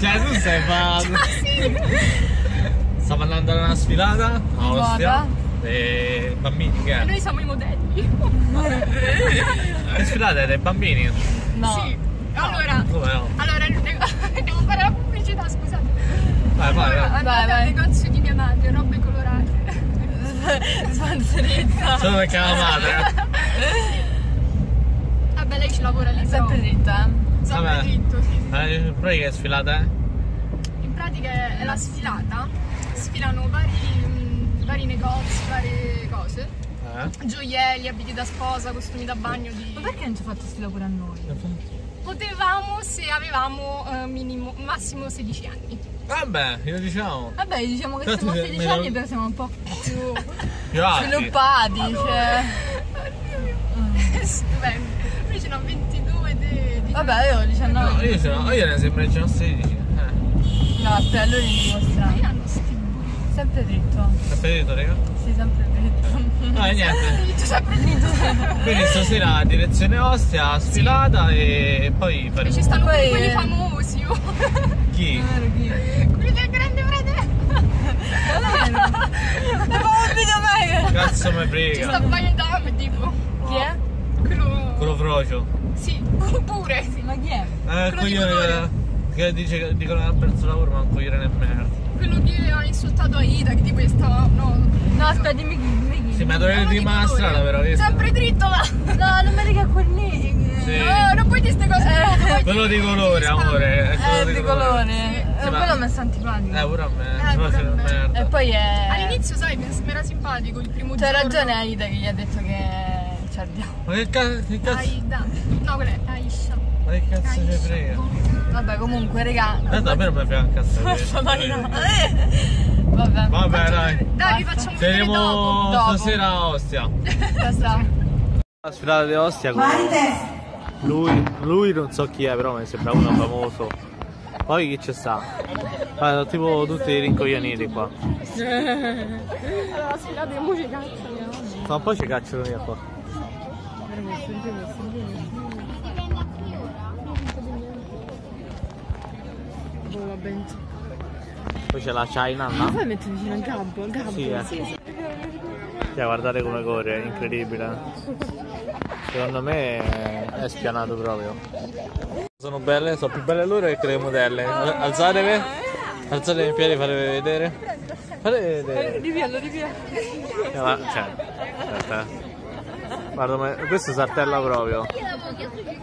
Cioè, tu stai facendo. Stiamo andando a una sfilata a Ostia. E bambini che E è? noi siamo i modelli. La sfilata è dei bambini? No. Sì. Allora, no? allora devo, devo fare la pubblicità, scusate. Vai, vai, Allora, vai. andate Vai, al vai. negozio di mia madre, robe colorate. Sponsorizza. Solo perché la madre. Sempre però. dritta, eh. Sempre Vabbè. dritto, sì. Eh, in pratica che sfilata è? In pratica è la sfilata, sfilano vari, mm, vari negozi, varie cose. Eh? Gioielli, abiti da sposa, costumi da bagno di... Ma perché non ci ha fatto stile pure a noi? Potevamo se avevamo eh, minimo, massimo 16 anni. Vabbè, io diciamo. Vabbè, diciamo che Tanto siamo a me- 16 me lo- anni però siamo un po' più Più alti. sviluppati, cioè. Stupendo. Vabbè, io ho No, 19. io, sono, io ne sembra che ce ne ho 16. Eh. No, aspetta, allora li dimostra. Hanno sti Sempre dritto. Raga? Sì, sempre dritto. No, e niente. dritto, sempre dritto. Quindi stasera direzione Ostia, sfilata e poi E faremo. ci stanno Poi, quelli eh, famosi, oh. Chi? quelli del grande fratello. Ne fa un video mega! Cazzo mi Ci frega. sta Baglietame, tipo. Chi è? Quello... Quello frocio. Sì, pure, sì. Ma chi è? Eh, Quello di coglione colore. che, dice che dicono che ha perso lavoro, ma un coglione e merda. Quello che ha insultato Aida, che tipo stava... No, No, aspetta, dimmi chi, dimmi. Sì, ma Quello di rimane la strada però, che Sempre dritto, va. No, non mi dica quel lì. Sì. No, non puoi dire queste cose. Eh. puoi Quello di colore, amore. è quello Eh, di colore. Sì, Eh, ma- quello mi è antipatico. Eh, pure a me. Eh, pure c'è a me. merda. E poi è. All'inizio, sai, mi era simpatico il primo C'ha giorno. ragione Aida che gli ha detto che ci ardiamo. Ma che cazzo, che cazzo, Aida. No, quella è Aisha. ma che cazzo ci Aisha. frega? Vabbè, comunque, a me non mi frega un cazzo. Forza Marina. Vabbè. Vabbè, dai. Dai, vi facciamo vedere dopo. Dopo. stasera a Ostia. La sfilata di Ostia testa. lui, lui non so chi è, però mi sembra uno famoso. Poi chi c'è sta? Guarda, tipo tutti i rincoglioniti qua. La sfilata di musica. Ma un po' ci cacciano via qua. Poi c'è la China, no? Poi metti vicino al gabbo, al gabbo. Sì, eh. Cioè, guardate come corre, è incredibile. Secondo me è spianato proprio. Sono belle, sono più belle loro che le modelle. Alzatevi, alzatevi in piedi, fatevi vedere. Fate vedere. Riviello, riviello. Eh, ma- cioè, aspetta. eh. Guarda, ma questo saltella proprio.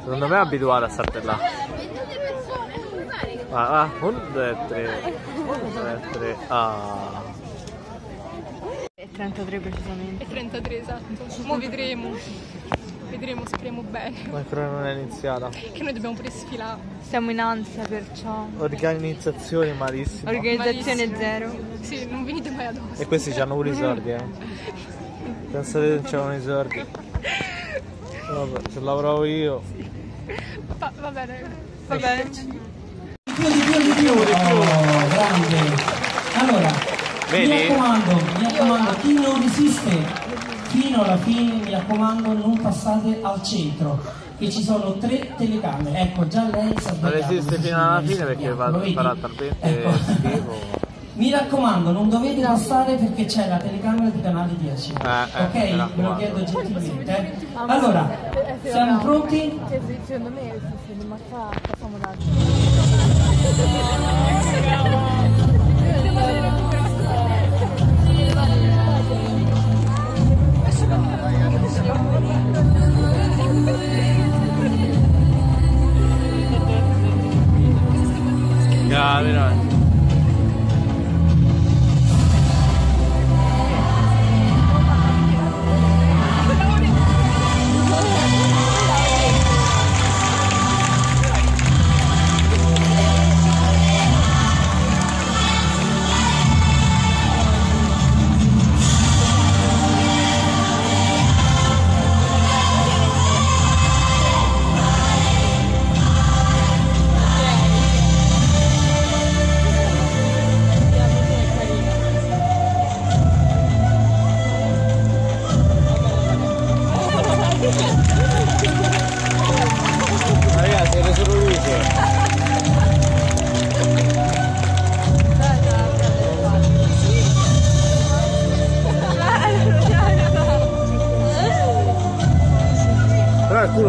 Secondo me è abituato a saltellare. Ah, ah, un, due, tre. Un, due, tre. Ah. È 33 precisamente. È 33, esatto. Mo vedremo. Vedremo, speriamo bene. Ma ancora non è iniziata. Che noi dobbiamo pure sfilare. Siamo in ansia perciò. Organizzazione malissima. Organizzazione Malissimo. zero. Sì, non venite mai addosso. E questi hanno pure i soldi, eh. Pensate che non c'erano i soldi. Vabbè, se lavoravo io. Va, va bene. Va bene. Di più, di più, di più. Oh, grande. Allora, Vedi? mi raccomando, mi raccomando, chi non resiste fino alla fine, mi raccomando, non passate al centro. Che ci sono tre telecamere. Ecco, già lei sa Non resiste fino alla fine perché fa- farà talmente Ecco. schifo. Mi raccomando, non dovete passare perché c'è la telecamera di canale 10. Eh, eh, ok? Ve lo chiedo gentilmente. eh. Allora, siamo pronti? Secondo me se facciamo tanto. Nossa, que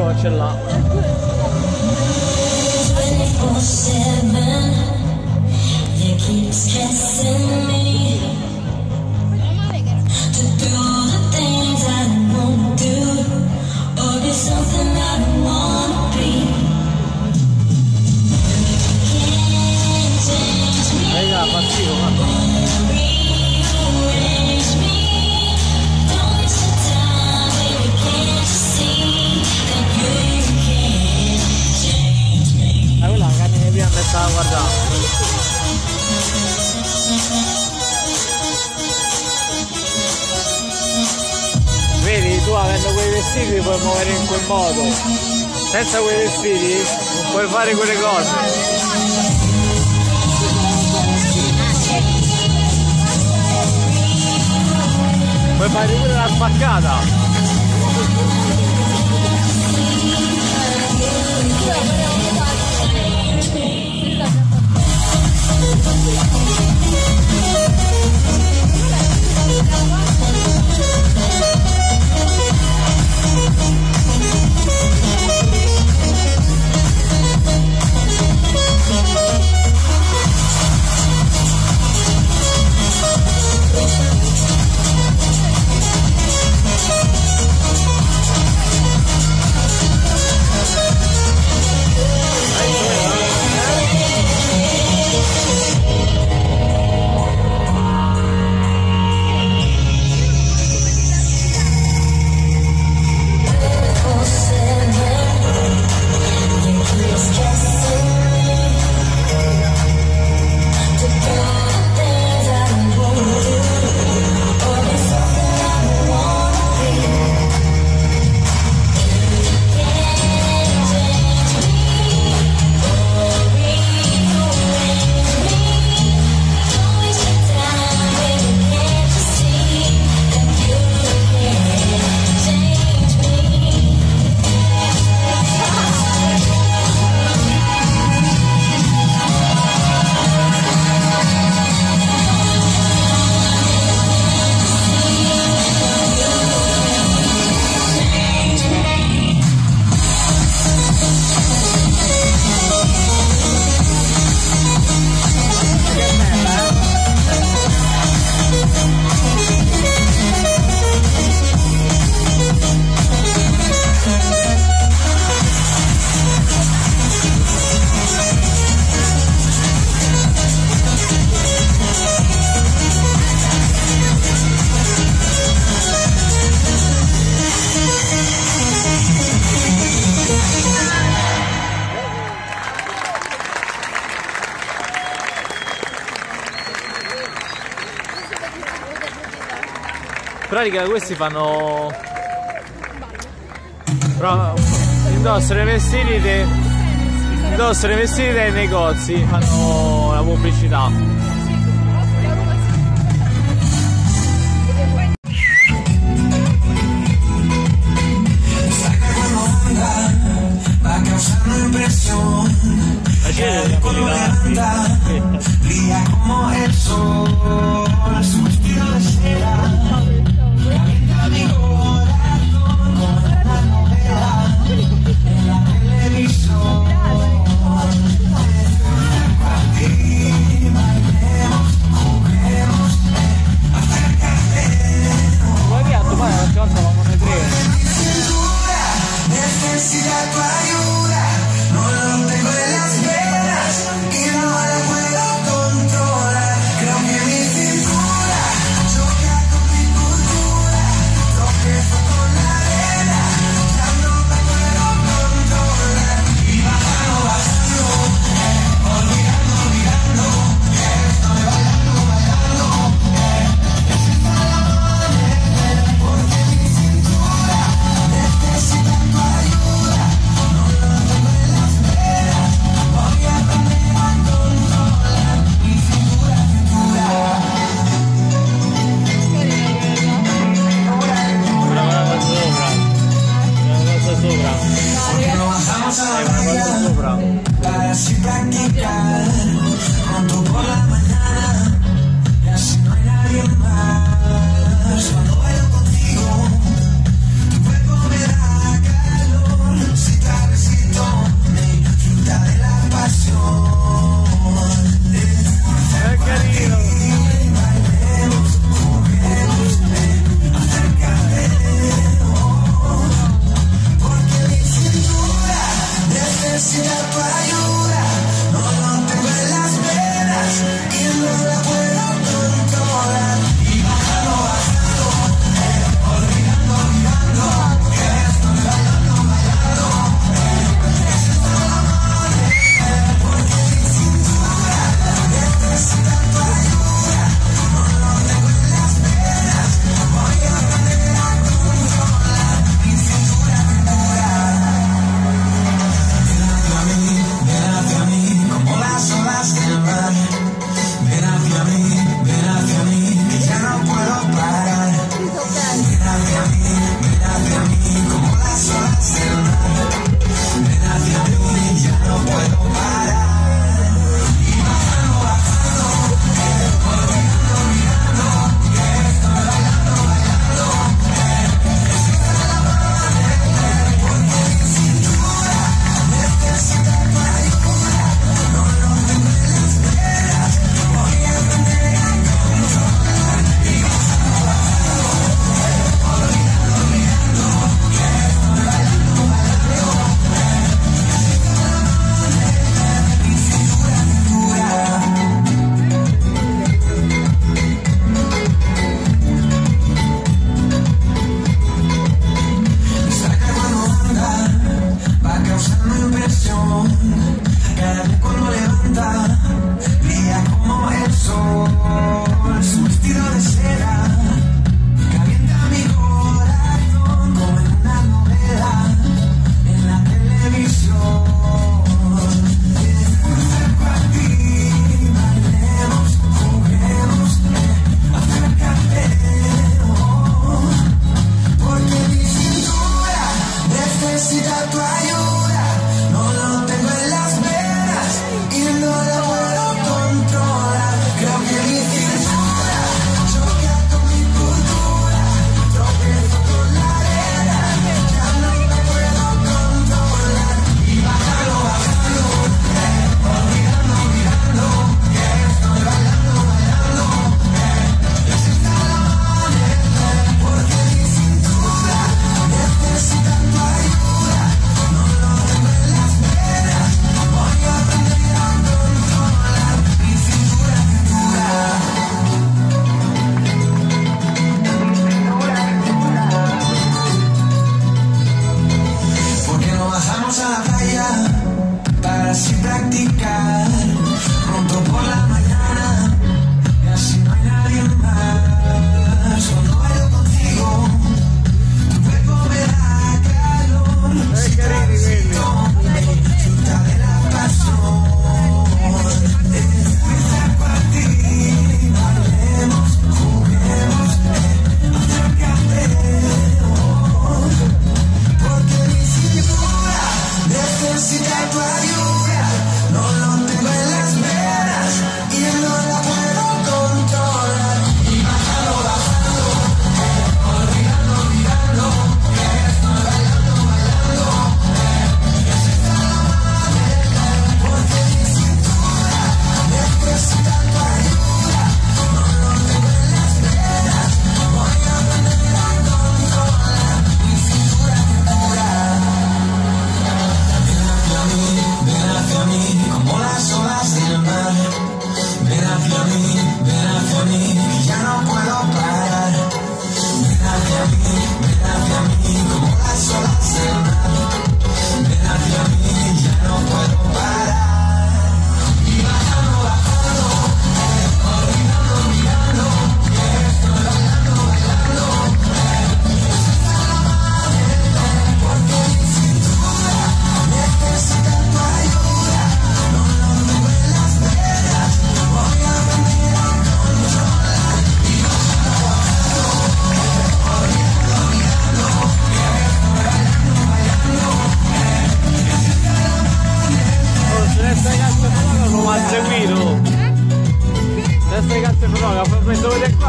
watching a lot. modo. Senza quei vestiti non puoi fare quelle cose. Puoi fare pure la spaccata. pratica questi fanno... Pro... Indossano i vestiti dei... Indossano i vestiti dei negozi, fanno la pubblicità. Lía como el sol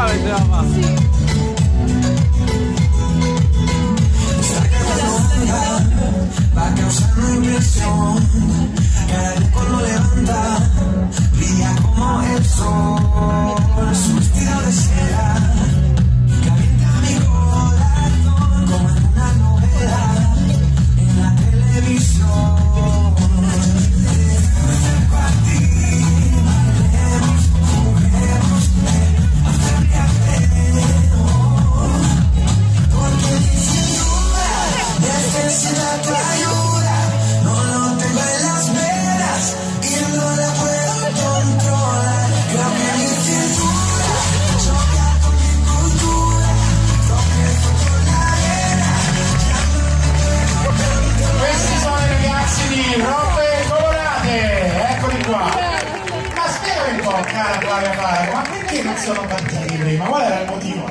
vai, Dama. Sim. cara Flavia Fara, ma perché non sono partiti prima? Qual era il motivo?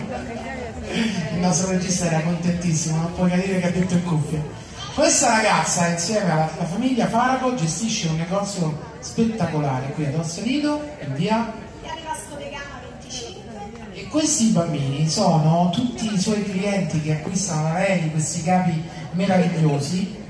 Il nostro regista era contentissimo, non può capire che ha detto in cuffia. Questa ragazza insieme alla, famiglia Farago gestisce un negozio spettacolare qui ad Orsonito, e via e questi bambini sono tutti i suoi clienti che acquistano da lei questi capi meravigliosi